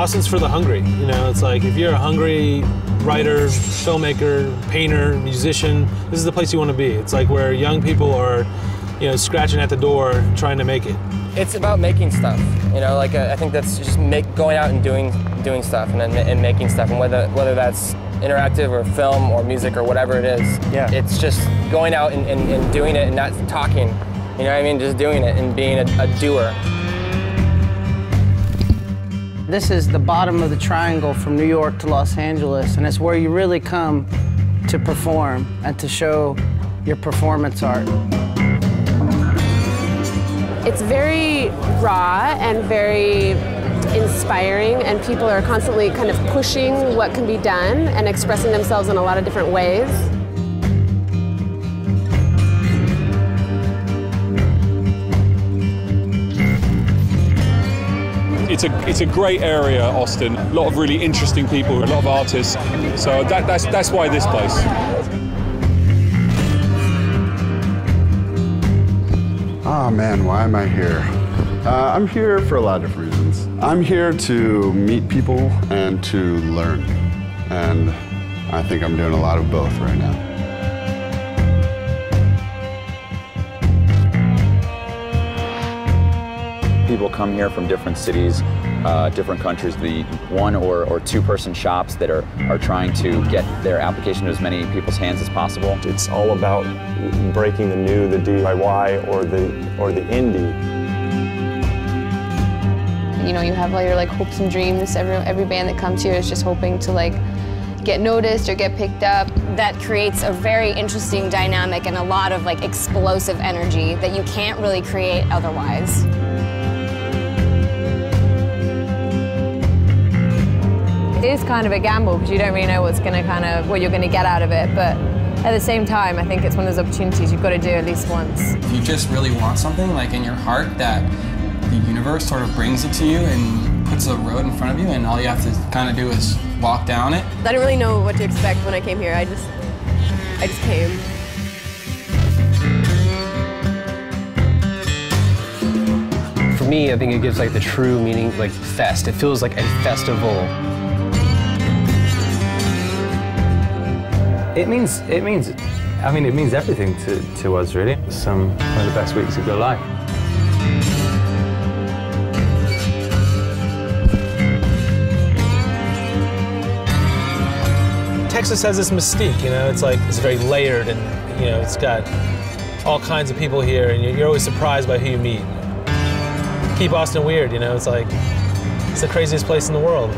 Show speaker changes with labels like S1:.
S1: Austin's for the hungry. You know, it's like if you're a hungry writer, filmmaker, painter, musician, this is the place you want to be. It's like where young people are, you know, scratching at the door trying to make it.
S2: It's about making stuff. You know, like uh, I think that's just make, going out and doing doing stuff and, and making stuff, and whether whether that's interactive or film or music or whatever it is.
S3: Yeah.
S2: It's just going out and, and, and doing it and not talking. You know what I mean? Just doing it and being a, a doer.
S4: This is the bottom of the triangle from New York to Los Angeles, and it's where you really come to perform and to show your performance art.
S5: It's very raw and very inspiring, and people are constantly kind of pushing what can be done and expressing themselves in a lot of different ways.
S6: It's a, it's a great area, Austin. A lot of really interesting people, a lot of artists. So that, that's, that's why this place.
S7: Oh man, why am I here? Uh, I'm here for a lot of reasons. I'm here to meet people and to learn. And I think I'm doing a lot of both right now.
S8: People come here from different cities, uh, different countries, the one or, or two person shops that are, are trying to get their application to as many people's hands as possible.
S3: It's all about breaking the new, the DIY, or the, or the indie.
S9: You know, you have all your like hopes and dreams. Every, every band that comes here is just hoping to like get noticed or get picked up.
S10: That creates a very interesting dynamic and a lot of like explosive energy that you can't really create otherwise.
S11: Is kind of a gamble because you don't really know what's going to kind of what you're going to get out of it, but at the same time, I think it's one of those opportunities you've got to do at least once.
S12: If you just really want something like in your heart that the universe sort of brings it to you and puts a road in front of you and all you have to kind of do is walk down it.
S13: I didn't really know what to expect when I came here. I just I just came.
S14: For me, I think it gives like the true meaning, like fest. It feels like a festival.
S15: It means, it means, I mean, it means everything to, to us, really. Some one of the best weeks of your life.
S1: Texas has this mystique, you know, it's like, it's very layered and, you know, it's got all kinds of people here and you're always surprised by who you meet. Keep Austin weird, you know, it's like, it's the craziest place in the world.